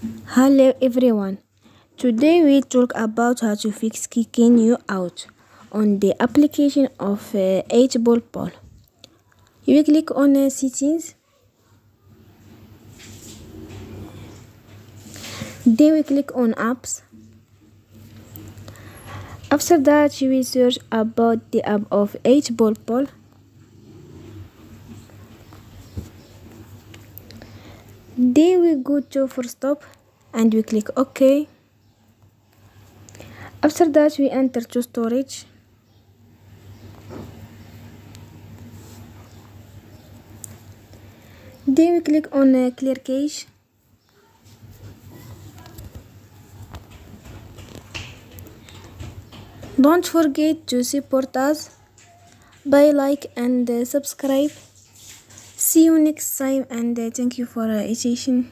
Hello everyone. Today we talk about how to fix kicking you out on the application of uh, 8 ball ball. You click on uh, settings. Then we click on apps. After that you will search about the app of 8 ball ball. Then we go to force stop and we click OK. After that we enter to storage. Then we click on uh, clear cache. Don't forget to support us by like and uh, subscribe. See you next time and uh, thank you for uh, attention.